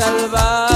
Quiere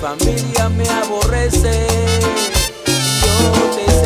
familia me aborrece. Yo te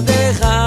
dejar.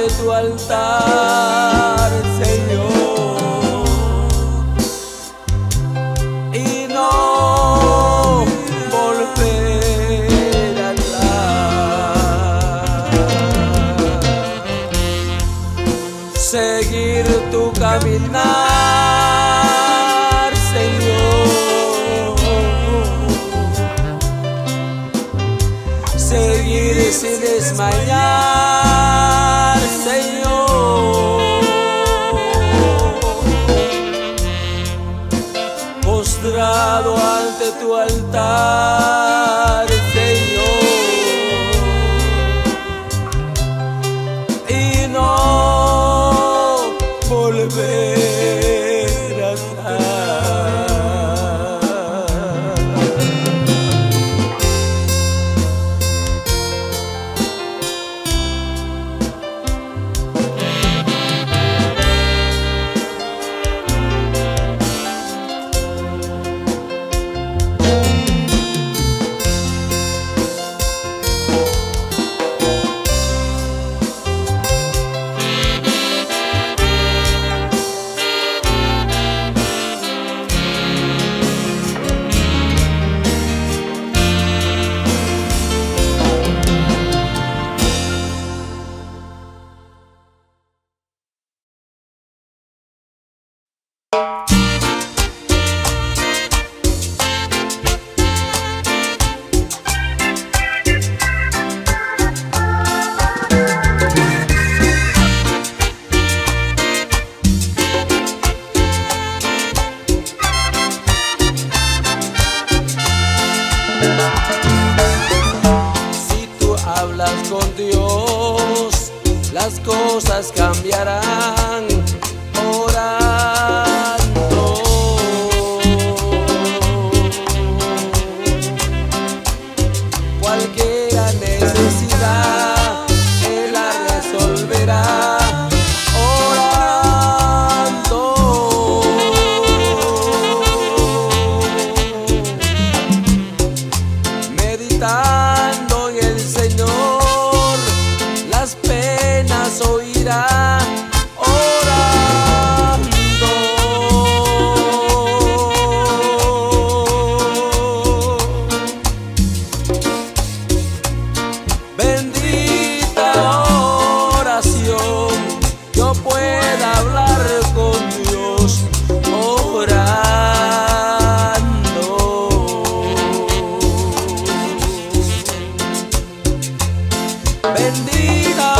Ante tu altar, Si tú hablas con Dios, las cosas cambiarán. Orando.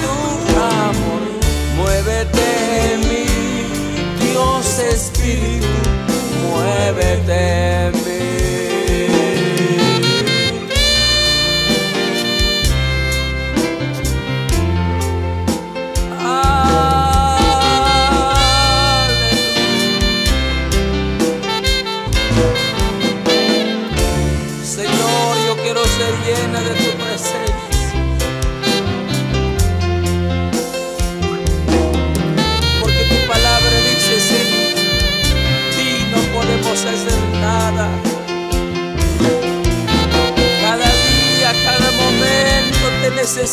Tu amor, muévete en mí, Dios Espíritu, muévete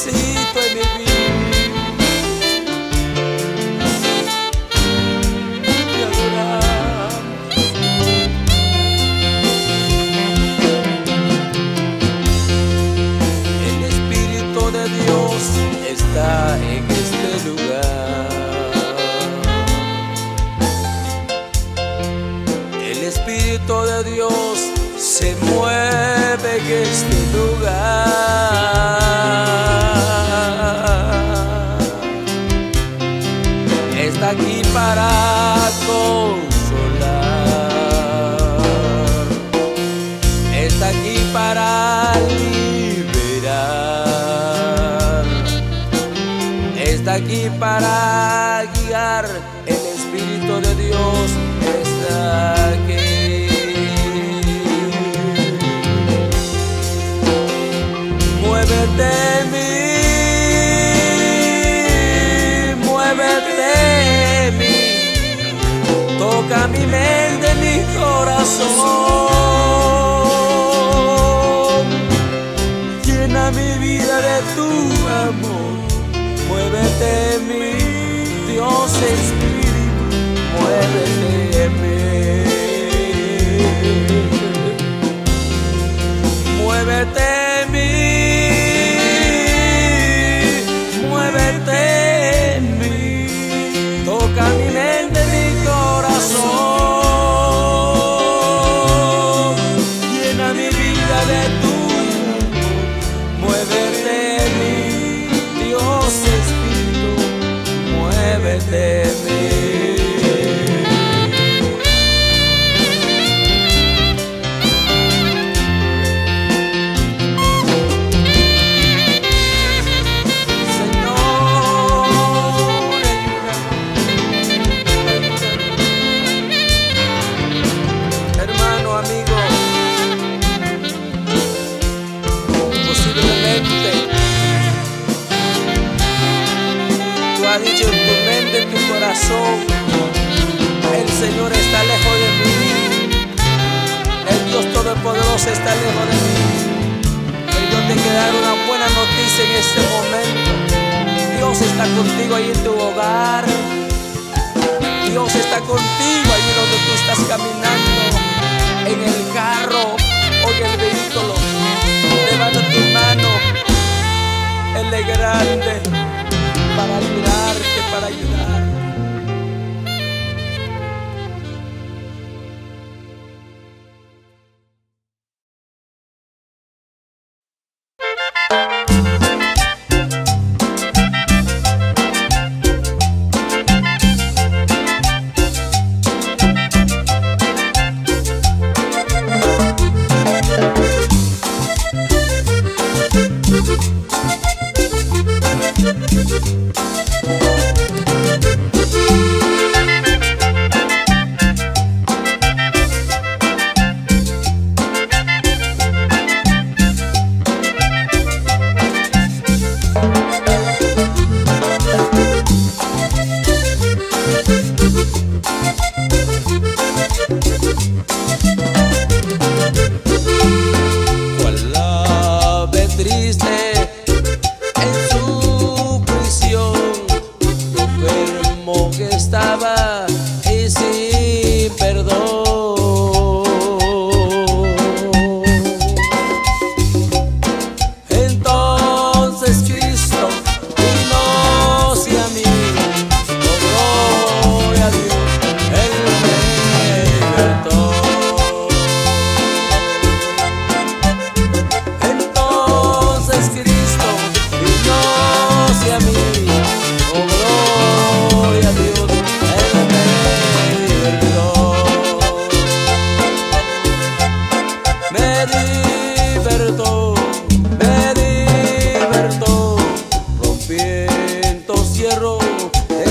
te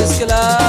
de esclavitud.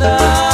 En